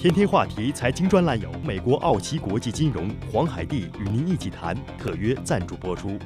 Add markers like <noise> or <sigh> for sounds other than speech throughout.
天天话题财经专栏有美国奥奇国际金融黄海地与您一起谈特约赞助播出。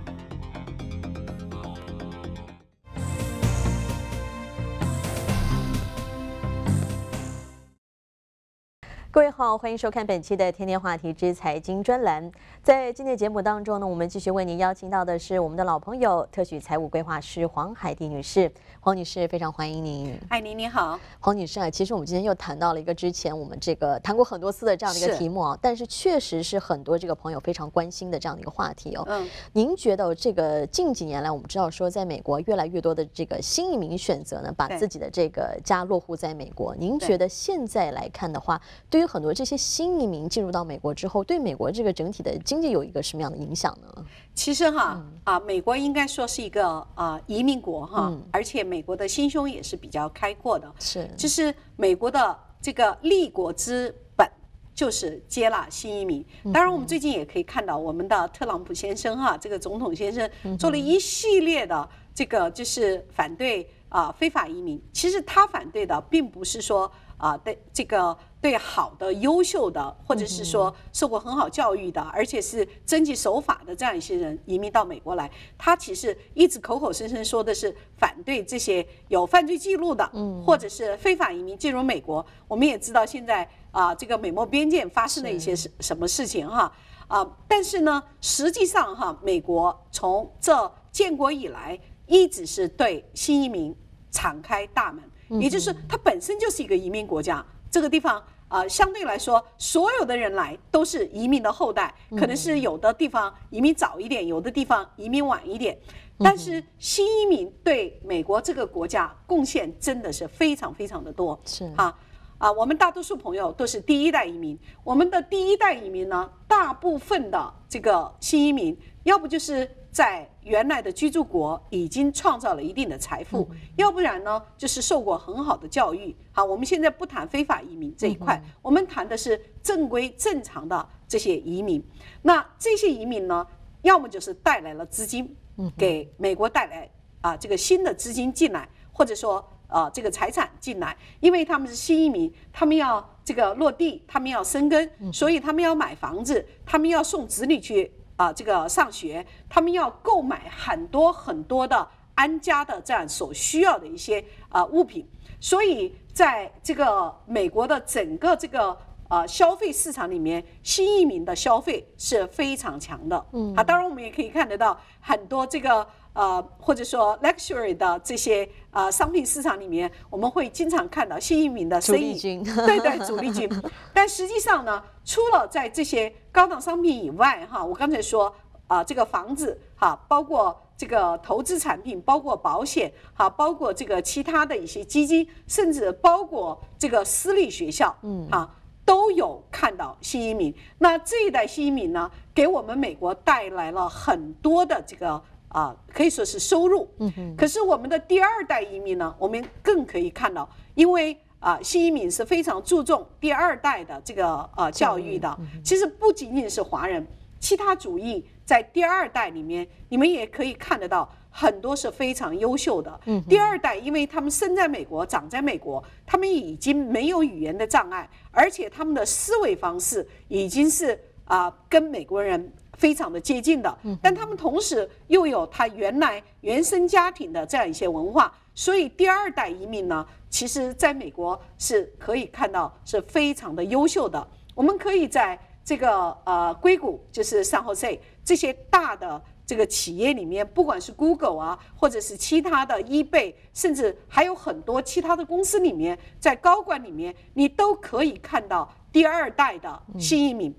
各位好，欢迎收看本期的《天天话题之财经专栏》。在今天节目当中呢，我们继续为您邀请到的是我们的老朋友特许财务规划师黄海迪女士。黄女士，非常欢迎您。艾妮，你好。黄女士啊，其实我们今天又谈到了一个之前我们这个谈过很多次的这样的一个题目啊，但是确实是很多这个朋友非常关心的这样的一个话题哦。嗯。您觉得这个近几年来，我们知道说，在美国越来越多的这个新移民选择呢，把自己的这个家落户在美国。您觉得现在来看的话，对于很多这些新移民进入到美国之后，对美国这个整体的经济有一个什么样的影响呢？其实哈啊，美国应该说是一个啊移民国哈，而且美国的心胸也是比较开阔的。是，就是美国的这个立国之本就是接纳新移民。当然，我们最近也可以看到我们的特朗普先生哈，这个总统先生做了一系列的这个就是反对啊非法移民。其实他反对的并不是说。啊，对这个对好的、优秀的，或者是说受过很好教育的，而且是遵纪守法的这样一些人移民到美国来，他其实一直口口声声说的是反对这些有犯罪记录的，嗯，或者是非法移民进入美国。我们也知道现在啊，这个美墨边界发生了一些什什么事情哈啊，但是呢，实际上哈，美国从这建国以来一直是对新移民敞开大门。也就是它本身就是一个移民国家，这个地方啊，相对来说，所有的人来都是移民的后代，可能是有的地方移民早一点，有的地方移民晚一点，但是新移民对美国这个国家贡献真的是非常非常的多。是。啊啊，我们大多数朋友都是第一代移民，我们的第一代移民呢，大部分的这个新移民，要不就是在。原来的居住国已经创造了一定的财富，要不然呢，就是受过很好的教育。好，我们现在不谈非法移民这一块，我们谈的是正规正常的这些移民。那这些移民呢，要么就是带来了资金，给美国带来啊这个新的资金进来，或者说啊这个财产进来，因为他们是新移民，他们要这个落地，他们要生根，所以他们要买房子，他们要送子女去。啊，这个上学，他们要购买很多很多的安家的这样所需要的一些啊物品，所以在这个美国的整个这个呃消费市场里面，新移民的消费是非常强的。嗯，啊，当然我们也可以看得到很多这个。呃，或者说 luxury 的这些呃商品市场里面，我们会经常看到新移民的生意，对对，主力军。<laughs> 但实际上呢，除了在这些高档商品以外，哈，我刚才说啊，这个房子哈，包括这个投资产品，包括保险，哈，包括这个其他的一些基金，甚至包括这个私立学校，嗯，啊，都有看到新移民。那这一代新移民呢，给我们美国带来了很多的这个。啊，可以说是收入。嗯哼。可是我们的第二代移民呢，我们更可以看到，因为啊，新移民是非常注重第二代的这个呃教育的。其实不仅仅是华人，其他主义在第二代里面，你们也可以看得到很多是非常优秀的。嗯。第二代，因为他们生在美国，长在美国，他们已经没有语言的障碍，而且他们的思维方式已经是啊，跟美国人。非常的接近的，但他们同时又有他原来原生家庭的这样一些文化，所以第二代移民呢，其实在美国是可以看到是非常的优秀的。我们可以在这个呃硅谷，就是三号 C 这些大的这个企业里面，不管是 Google 啊，或者是其他的 eBay，甚至还有很多其他的公司里面，在高管里面，你都可以看到第二代的新移民。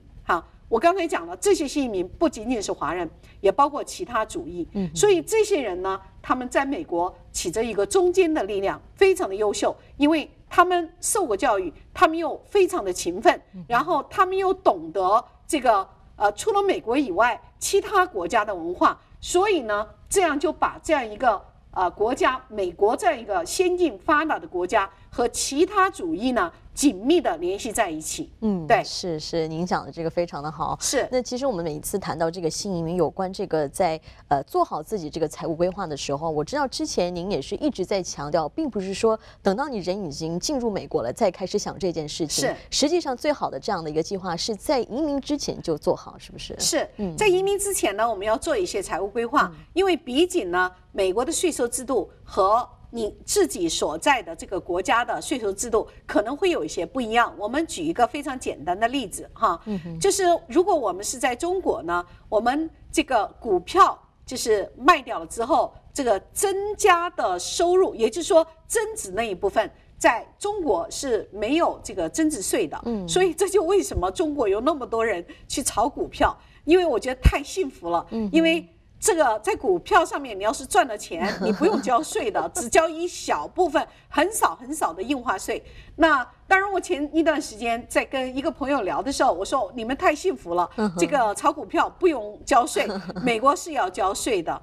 我刚才讲了，这些新移民不仅仅是华人，也包括其他主义。嗯，所以这些人呢，他们在美国起着一个中间的力量，非常的优秀，因为他们受过教育，他们又非常的勤奋，然后他们又懂得这个呃，除了美国以外其他国家的文化，所以呢，这样就把这样一个呃国家，美国这样一个先进发达的国家和其他主义呢紧密的联系在一起。嗯，对，是是，您讲的这个非常的好。是，那其实我们每一次谈到这个新移民有关这个在呃做好自己这个财务规划的时候，我知道之前您也是一直在强调，并不是说等到你人已经进入美国了再开始想这件事情。是，实际上最好的这样的一个计划是在移民之前就做好，是不是？是，在移民之前呢，我们要做一些财务规划，因为毕竟呢，美国的税收制度和你自己所在的这个国家的税收制度可能会有一些不一样。我们举一个非常简单的例子哈，就是如果我们是在中国呢，我们这个股票就是卖掉了之后，这个增加的收入，也就是说增值那一部分，在中国是没有这个增值税的。嗯，所以这就为什么中国有那么多人去炒股票，因为我觉得太幸福了。嗯，因为。这个在股票上面，你要是赚了钱，<laughs> 你不用交税的，<laughs> 只交一小部分，很少很少的印花税。那当然，我前一段时间在跟一个朋友聊的时候，我说你们太幸福了，这个炒股票不用交税，<laughs> 美国是要交税的，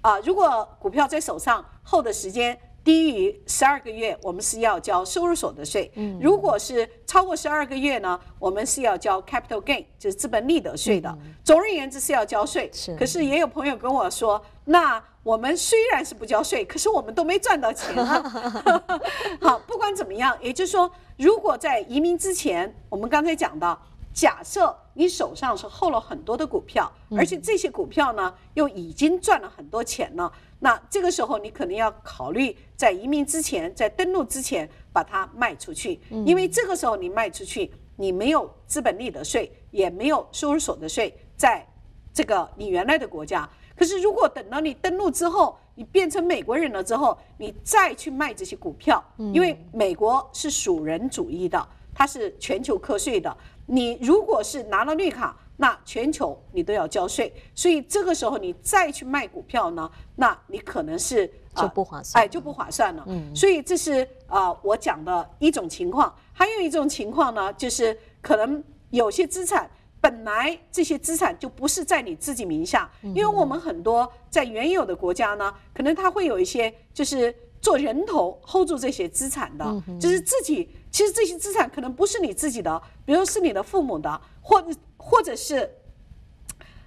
啊，如果股票在手上后的时间。低于十二个月，我们是要交收入所得税。嗯，如果是超过十二个月呢，我们是要交 capital gain，就是资本利得税的。总而言之是要交税。是。可是也有朋友跟我说，那我们虽然是不交税，可是我们都没赚到钱啊。<laughs> <laughs> 好，不管怎么样，也就是说，如果在移民之前，我们刚才讲到，假设你手上是厚了很多的股票，而且这些股票呢又已经赚了很多钱了。那这个时候，你可能要考虑在移民之前，在登陆之前把它卖出去，因为这个时候你卖出去，你没有资本利得税，也没有收入所得税，在这个你原来的国家。可是如果等到你登陆之后，你变成美国人了之后，你再去卖这些股票，因为美国是属人主义的，它是全球课税的。你如果是拿了绿卡。那全球你都要交税，所以这个时候你再去卖股票呢，那你可能是就不划算，哎，就不划算了。嗯，所以这是啊我讲的一种情况，还有一种情况呢，就是可能有些资产本来这些资产就不是在你自己名下，因为我们很多在原有的国家呢，可能它会有一些就是做人头 hold 住这些资产的，就是自己其实这些资产可能不是你自己的，比如是你的父母的，或者。或者是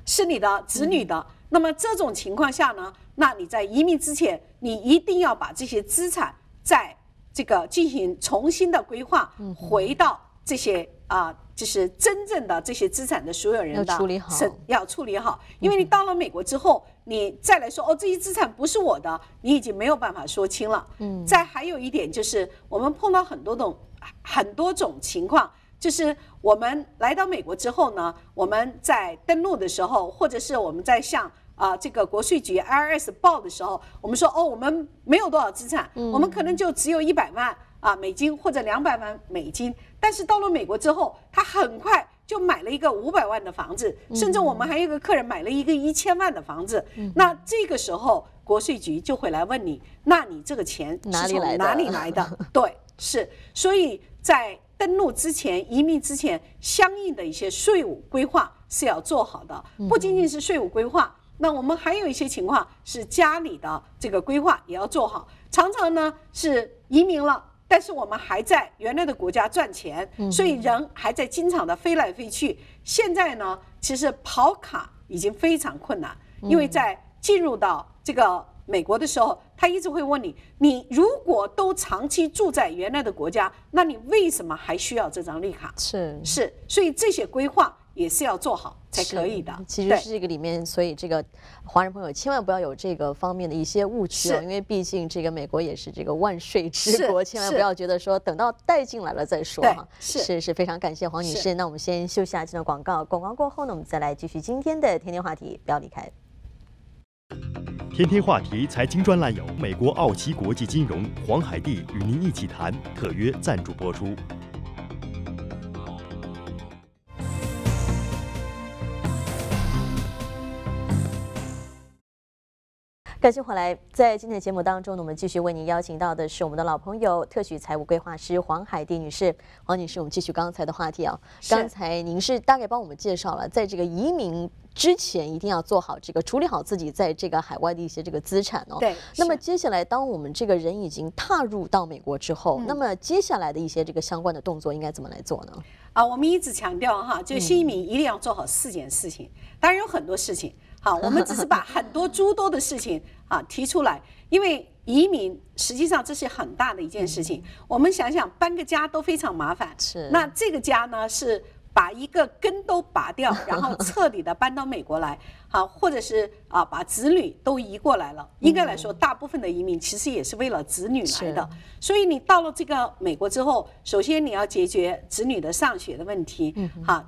是你的子女的，那么这种情况下呢，那你在移民之前，你一定要把这些资产在这个进行重新的规划，回到这些啊，就是真正的这些资产的所有人的处理好，要处理好，因为你到了美国之后，你再来说哦，这些资产不是我的，你已经没有办法说清了。嗯，再还有一点就是，我们碰到很多种很多种情况。就是我们来到美国之后呢，我们在登录的时候，或者是我们在向啊这个国税局 IRS 报的时候，我们说哦，我们没有多少资产，我们可能就只有一百万啊美金或者两百万美金。但是到了美国之后，他很快就买了一个五百万的房子，甚至我们还有一个客人买了一个一千万的房子。那这个时候国税局就会来问你，那你这个钱是从哪里来的？<laughs> 对，是，所以在。登陆之前，移民之前，相应的一些税务规划是要做好的。不仅仅是税务规划，那我们还有一些情况是家里的这个规划也要做好。常常呢是移民了，但是我们还在原来的国家赚钱，所以人还在经常的飞来飞去。现在呢，其实跑卡已经非常困难，因为在进入到这个。美国的时候，他一直会问你：你如果都长期住在原来的国家，那你为什么还需要这张绿卡？是是，所以这些规划也是要做好才可以的。其实是这个里面，所以这个华人朋友千万不要有这个方面的一些误区啊，因为毕竟这个美国也是这个万税之国，千万不要觉得说等到带进来了再说哈。是是是非常感谢黄女士。那我们先休息下这段广告，广告过后呢，我们再来继续今天的天天话题，不要离开。天天话题财经专栏由美国奥奇国际金融黄海地与您一起谈特约赞助播出。感谢回来，在今天的节目当中呢，我们继续为您邀请到的是我们的老朋友特许财务规划师黄海蒂女士。黄女士，我们继续刚才的话题啊。刚才您是大概帮我们介绍了，在这个移民之前，一定要做好这个处理好自己在这个海外的一些这个资产哦。对。那么接下来，当我们这个人已经踏入到美国之后，那么接下来的一些这个相关的动作应该怎么来做呢？啊，我们一直强调哈，就新移民一定要做好四件事情，当然有很多事情。好，我们只是把 <laughs> 很多诸多的事情啊提出来，因为移民实际上这是很大的一件事情。我们想想，搬个家都非常麻烦，是。那这个家呢，是把一个根都拔掉，<laughs> 然后彻底的搬到美国来，好，或者是啊把子女都移过来了。应该来说，大部分的移民其实也是为了子女来的。所以你到了这个美国之后，首先你要解决子女的上学的问题，好。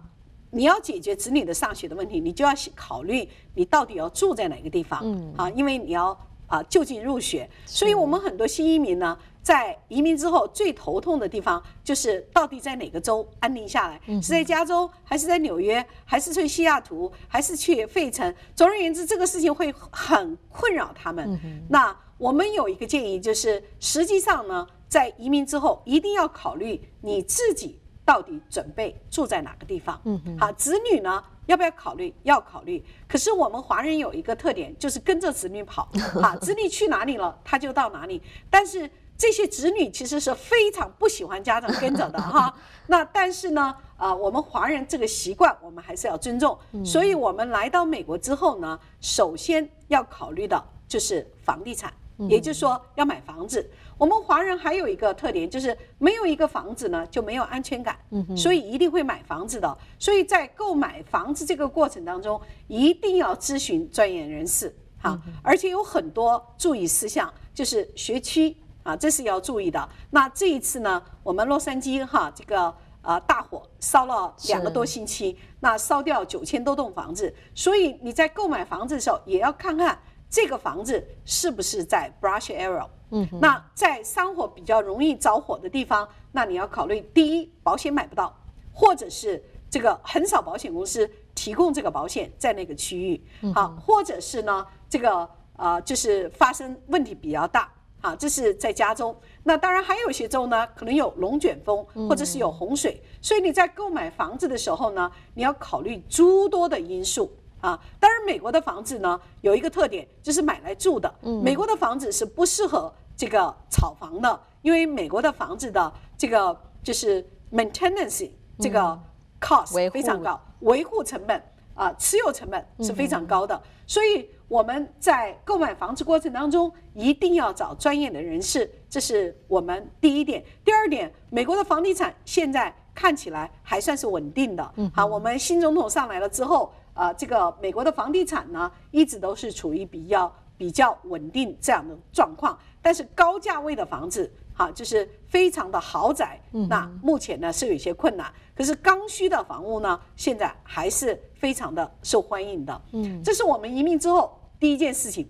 你要解决子女的上学的问题，你就要考虑你到底要住在哪个地方，嗯，啊，因为你要啊就近入学，所以我们很多新移民呢，在移民之后最头痛的地方就是到底在哪个州安定下来，是在加州还是在纽约，还是去西雅图，还是去费城？总而言之，这个事情会很困扰他们。那我们有一个建议，就是实际上呢，在移民之后一定要考虑你自己。到底准备住在哪个地方？嗯，好，子女呢要不要考虑？要考虑。可是我们华人有一个特点，就是跟着子女跑。<laughs> 啊，子女去哪里了，他就到哪里。但是这些子女其实是非常不喜欢家长跟着的哈。<laughs> 那但是呢，啊，我们华人这个习惯，我们还是要尊重。所以我们来到美国之后呢，首先要考虑的就是房地产，也就是说要买房子。我们华人还有一个特点，就是没有一个房子呢就没有安全感，所以一定会买房子的。所以在购买房子这个过程当中，一定要咨询专业人士，哈，而且有很多注意事项，就是学区啊，这是要注意的。那这一次呢，我们洛杉矶哈这个呃大火烧了两个多星期，那烧掉九千多栋房子，所以你在购买房子的时候也要看看这个房子是不是在 brush area。嗯，那在山火比较容易着火的地方，那你要考虑第一，保险买不到，或者是这个很少保险公司提供这个保险在那个区域，好，或者是呢，这个呃，就是发生问题比较大，啊，这是在加州。那当然还有一些州呢，可能有龙卷风，或者是有洪水，所以你在购买房子的时候呢，你要考虑诸多的因素。啊，当然，美国的房子呢有一个特点，就是买来住的。嗯，美国的房子是不适合这个炒房的，因为美国的房子的这个就是 maintenance 这个 cost 非常高，维护成本啊，持有成本是非常高的。所以我们在购买房子过程当中，一定要找专业的人士，这是我们第一点。第二点，美国的房地产现在看起来还算是稳定的。嗯，好，我们新总统上来了之后。啊，这个美国的房地产呢，一直都是处于比较比较稳定这样的状况。但是高价位的房子，哈，就是非常的豪宅，那目前呢是有一些困难。可是刚需的房屋呢，现在还是非常的受欢迎的。嗯，这是我们移民之后第一件事情。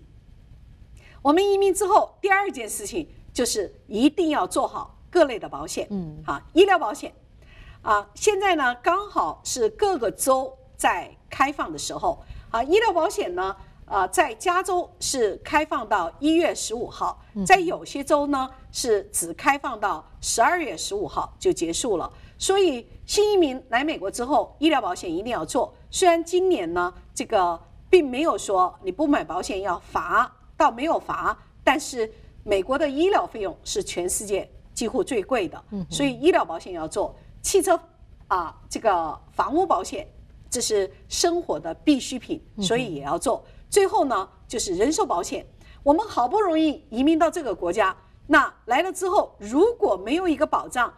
我们移民之后第二件事情就是一定要做好各类的保险。嗯，好，医疗保险。啊，现在呢刚好是各个州在。开放的时候啊，医疗保险呢，呃，在加州是开放到一月十五号，在有些州呢是只开放到十二月十五号就结束了。所以新移民来美国之后，医疗保险一定要做。虽然今年呢，这个并没有说你不买保险要罚，倒没有罚，但是美国的医疗费用是全世界几乎最贵的，所以医疗保险要做。汽车啊，这个房屋保险。这是生活的必需品，所以也要做。最后呢，就是人寿保险。我们好不容易移民到这个国家，那来了之后，如果没有一个保障，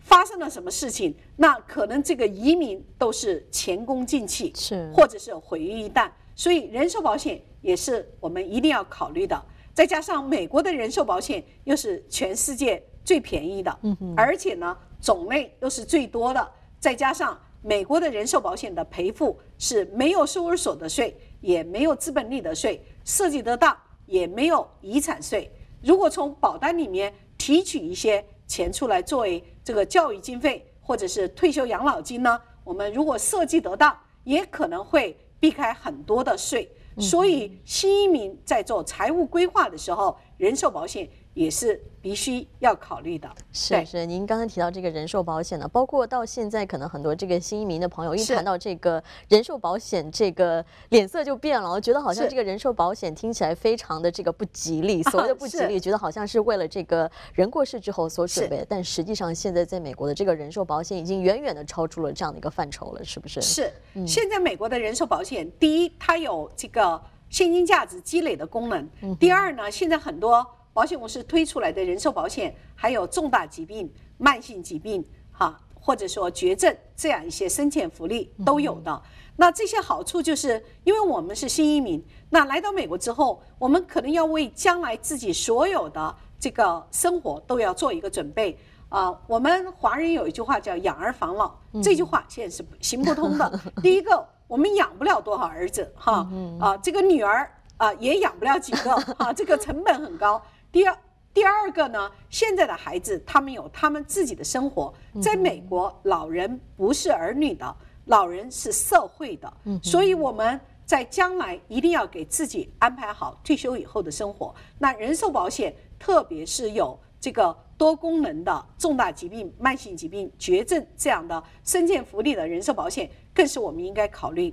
发生了什么事情，那可能这个移民都是前功尽弃，是或者是毁于一旦。所以人寿保险也是我们一定要考虑的。再加上美国的人寿保险又是全世界最便宜的，而且呢种类又是最多的，再加上。美国的人寿保险的赔付是没有收入所得税，也没有资本利得税，设计得当，也没有遗产税。如果从保单里面提取一些钱出来作为这个教育经费或者是退休养老金呢，我们如果设计得当，也可能会避开很多的税。所以新移民在做财务规划的时候，人寿保险。也是必须要考虑的。是是，您刚才提到这个人寿保险呢，包括到现在可能很多这个新移民的朋友一谈到这个人寿保险，这个脸色就变了，我觉得好像这个人寿保险听起来非常的这个不吉利。所谓的不吉利，觉得好像是为了这个人过世之后所准备，但实际上现在在美国的这个人寿保险已经远远的超出了这样的一个范畴了，是不是？是。现在美国的人寿保险，第一，它有这个现金价值积累的功能；第二呢，现在很多。保险公司推出来的人寿保险，还有重大疾病、慢性疾病，哈，或者说绝症这样一些生前福利都有的。那这些好处就是，因为我们是新移民，那来到美国之后，我们可能要为将来自己所有的这个生活都要做一个准备啊。我们华人有一句话叫“养儿防老”，这句话现在是行不通的。<laughs> 第一个，我们养不了多少儿子，哈，啊，这个女儿啊也养不了几个，<laughs> 哈，这个成本很高。第二，第二个呢，现在的孩子他们有他们自己的生活。在美国，老人不是儿女的，老人是社会的。嗯，所以我们在将来一定要给自己安排好退休以后的生活。那人寿保险，特别是有这个多功能的重大疾病、慢性疾病、绝症这样的身健福利的人寿保险，更是我们应该考虑。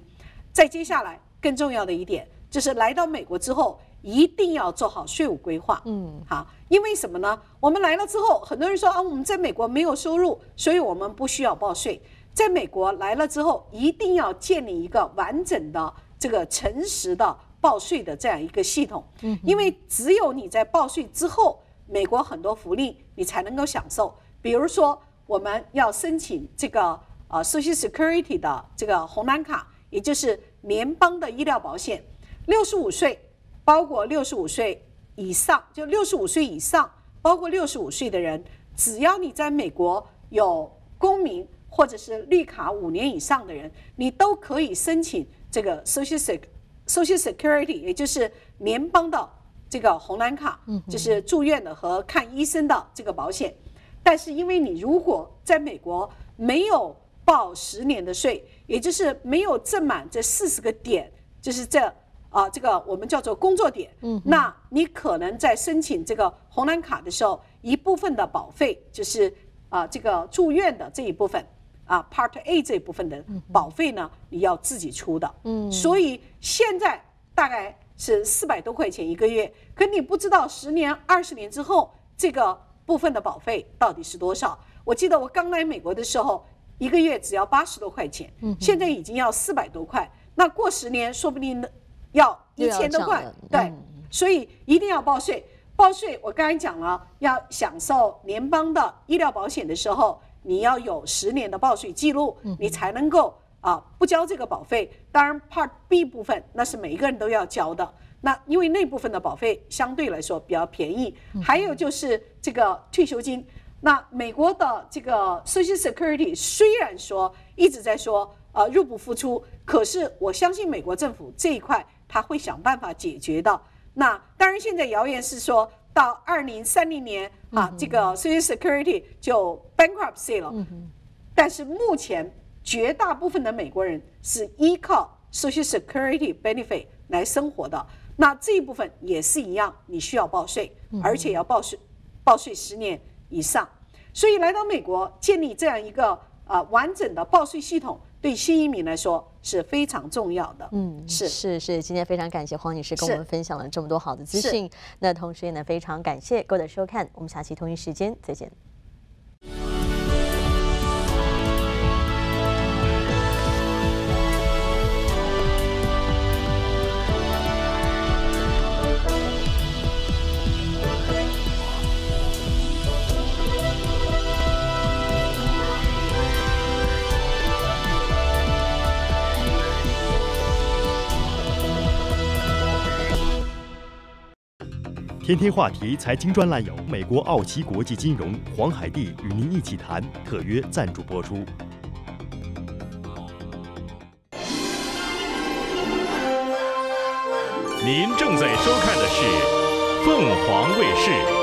再接下来，更重要的一点就是来到美国之后。一定要做好税务规划，嗯，好，因为什么呢？我们来了之后，很多人说啊，我们在美国没有收入，所以我们不需要报税。在美国来了之后，一定要建立一个完整的、这个诚实的报税的这样一个系统，嗯，因为只有你在报税之后，美国很多福利你才能够享受。比如说，我们要申请这个呃 Social Security 的这个红蓝卡，也就是联邦的医疗保险，六十五岁。包括六十五岁以上，就六十五岁以上，包括六十五岁的人，只要你在美国有公民或者是绿卡五年以上的人，你都可以申请这个 Social Sec Social Security，也就是联邦的这个红蓝卡，就是住院的和看医生的这个保险。但是因为你如果在美国没有报十年的税，也就是没有挣满这四十个点，就是这。啊，这个我们叫做工作点。嗯，那你可能在申请这个红蓝卡的时候，一部分的保费就是啊，这个住院的这一部分啊，Part A 这一部分的保费呢，你要自己出的。嗯，所以现在大概是四百多块钱一个月，可你不知道十年、二十年之后这个部分的保费到底是多少。我记得我刚来美国的时候，一个月只要八十多块钱，嗯，现在已经要四百多块。那过十年，说不定要一千多块，对，所以一定要报税。报税，我刚才讲了，要享受联邦的医疗保险的时候，你要有十年的报税记录，你才能够啊不交这个保费。当然，Part B 部分那是每一个人都要交的。那因为那部分的保费相对来说比较便宜。还有就是这个退休金，那美国的这个 Social Security 虽然说一直在说呃入不敷出，可是我相信美国政府这一块。他会想办法解决的。那当然，现在谣言是说到二零三零年啊，这个 Social Security 就 bankruptcy 了。但是目前绝大部分的美国人是依靠 Social Security benefit 来生活的。那这一部分也是一样，你需要报税，而且要报税报税十年以上。所以来到美国建立这样一个呃完整的报税系统。对新移民来说是非常重要的。嗯，是是是，今天非常感谢黄女士跟我们分享了这么多好的资讯。那同时也呢，非常感谢各位的收看，我们下期同一时间再见。天天话题财经专栏有美国奥奇国际金融黄海地与您一起谈特约赞助播出。您正在收看的是凤凰卫视。